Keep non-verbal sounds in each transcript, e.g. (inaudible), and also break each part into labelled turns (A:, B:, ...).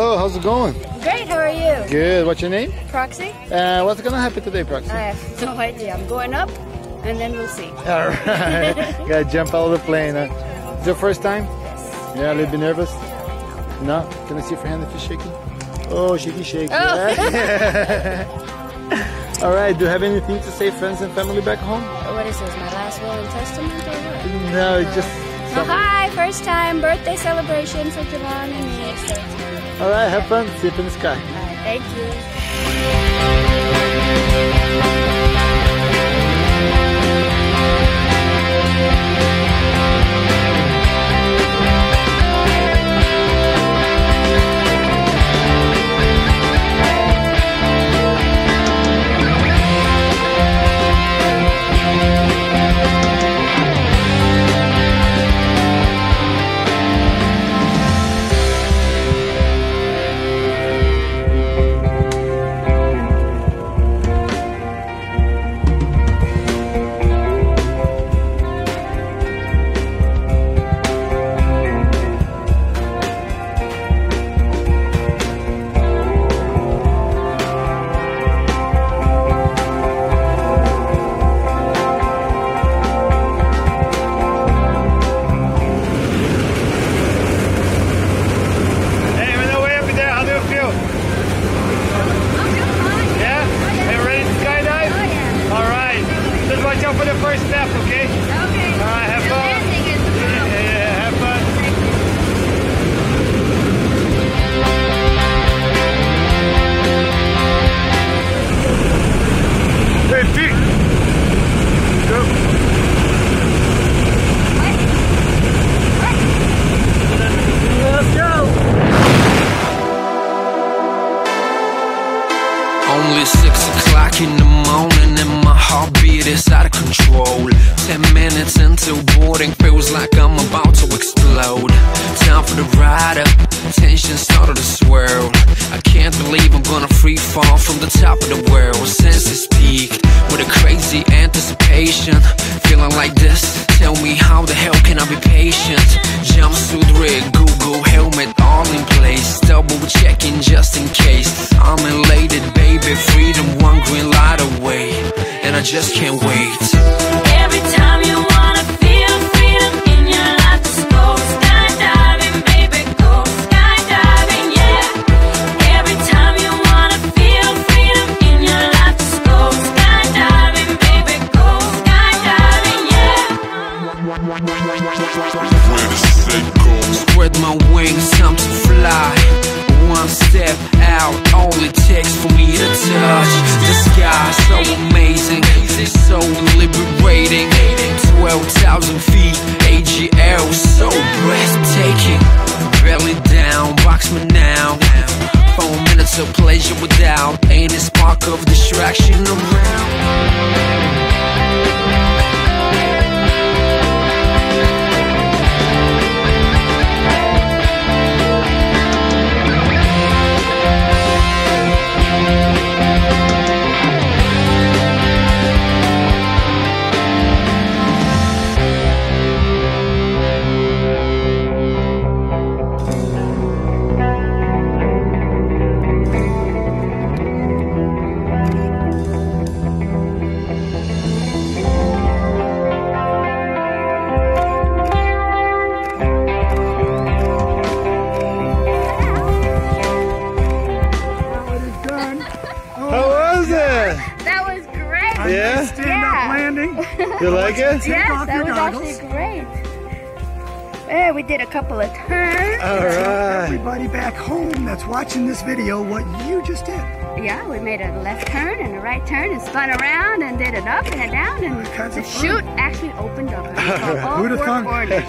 A: doing?
B: Great, how are you?
A: Good. What's your name?
B: Proxy?
A: Uh, what's gonna happen today, Proxy?
B: I have (laughs) no idea. I'm going up and then we'll see.
A: All right. (laughs) (laughs) Gotta jump out of the plane. Huh? Is your first time?
B: Yes.
A: Yeah, a little bit nervous. No? Can I see if your hand if you're shaking? Oh, shaky, shaky.
B: Oh.
A: All right. Do you have anything to say, friends and family back home?
B: What is this, my last will and testament or what?
A: No, it's just.
B: So hi, first time birthday celebration for Javon and me.
A: All right. Have fun. See you in the sky.
B: uh, thank you.
C: In the morning and my heartbeat is out of control. Ten minutes into boarding feels like I'm about to explode. Time for the ride up, tension started to swirl. I can't believe I'm gonna free fall from the top of the world. Senses peaked with a crazy anticipation. Feeling like this, tell me how the hell can I be patient? Jumpsuit rig, Google helmet all just can't wait. Me now. Four minutes of pleasure without any spark of distraction around.
A: Yeah. You like it?
B: Yes, that was
D: goggles.
B: actually great. Yeah, we did a couple of turns.
A: All right.
D: Everybody back home that's watching this video, what you just did.
B: Yeah, we made a left turn and a right turn and spun around and did an up and a down and the
D: of
B: chute actually opened up. and (laughs) we saw all
D: Who'd have
B: four
D: thunk?
B: corners.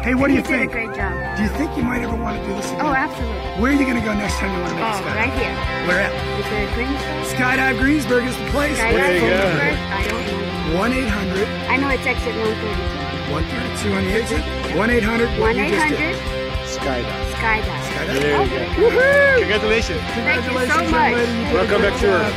D: Hey, what do you
B: did a
D: think?
B: great job.
D: Do you think you might ever want to do this again?
B: Oh, absolutely.
D: Where are you going to go next time you want to make a
B: Oh,
D: skydive?
B: right here.
D: Where at?
B: Is there a green?
D: Skydive Greensburg is the place.
B: Skydive
A: There you go.
B: Greensburg? I don't know.
D: 1 800
B: I know it's exit 132.
D: 132 on the exit. 1 800
B: 1 800
A: Skydive.
B: Skydive.
D: Skydive.
A: There you
B: Okay.
A: go.
B: Woohoo!
A: Congratulations.
B: Thank you so
D: Congratulations,
B: much.
D: lady. You did a
A: Welcome back to Earth.